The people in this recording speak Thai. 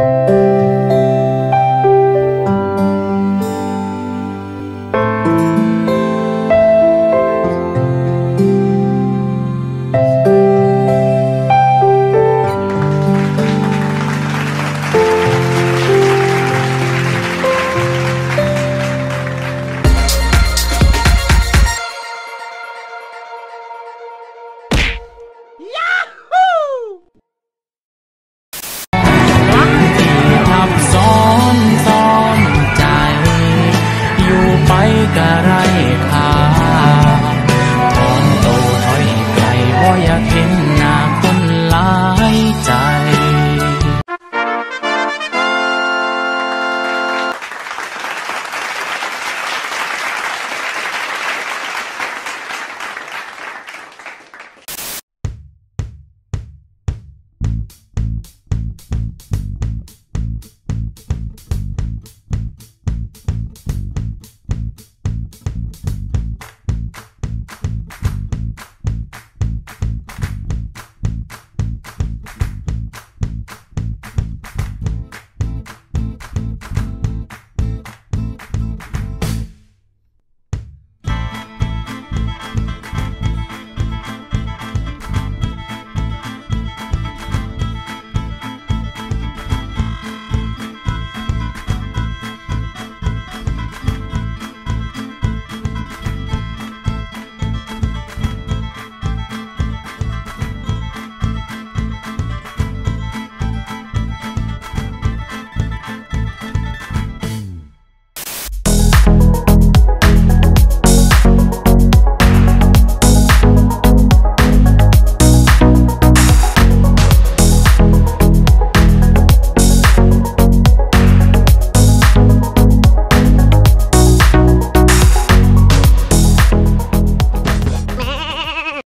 Música อยากเห็น